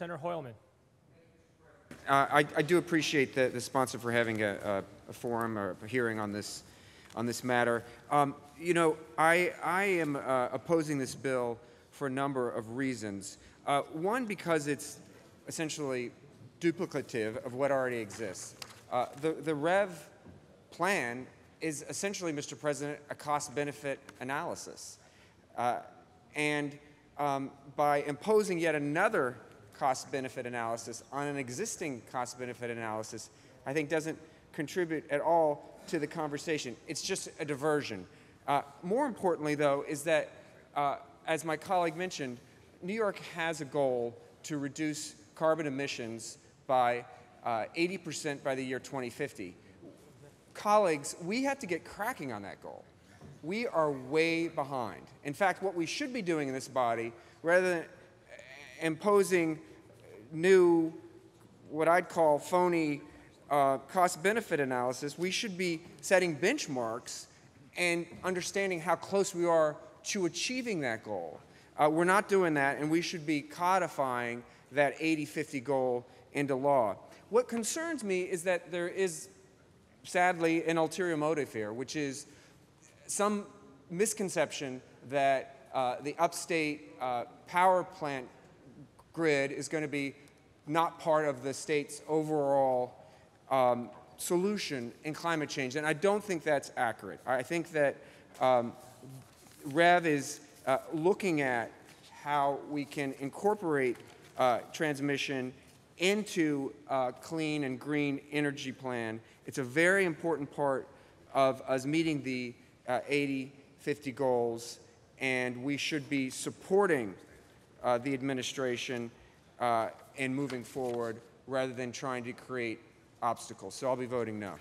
Senator Hoylman. Uh, I, I do appreciate the, the sponsor for having a, a, a forum or a hearing on this, on this matter. Um, you know, I, I am uh, opposing this bill for a number of reasons. Uh, one, because it's essentially duplicative of what already exists. Uh, the, the REV plan is essentially, Mr. President, a cost benefit analysis. Uh, and um, by imposing yet another cost benefit analysis on an existing cost benefit analysis, I think doesn't contribute at all to the conversation. It's just a diversion. Uh, more importantly, though, is that, uh, as my colleague mentioned, New York has a goal to reduce carbon emissions by 80% uh, by the year 2050. Colleagues, we have to get cracking on that goal. We are way behind. In fact, what we should be doing in this body, rather than imposing new, what I'd call phony uh, cost benefit analysis, we should be setting benchmarks and understanding how close we are to achieving that goal. Uh, we're not doing that, and we should be codifying that 80 50 goal into law. What concerns me is that there is, sadly, an ulterior motive here, which is some misconception that uh, the upstate uh, power plant grid is going to be not part of the state's overall um, solution in climate change. And I don't think that's accurate. I think that um, REV is uh, looking at how we can incorporate uh, transmission into a clean and green energy plan. It's a very important part of us meeting the uh, 80 50 goals, and we should be supporting uh, the administration uh, and moving forward rather than trying to create obstacles. So I'll be voting no.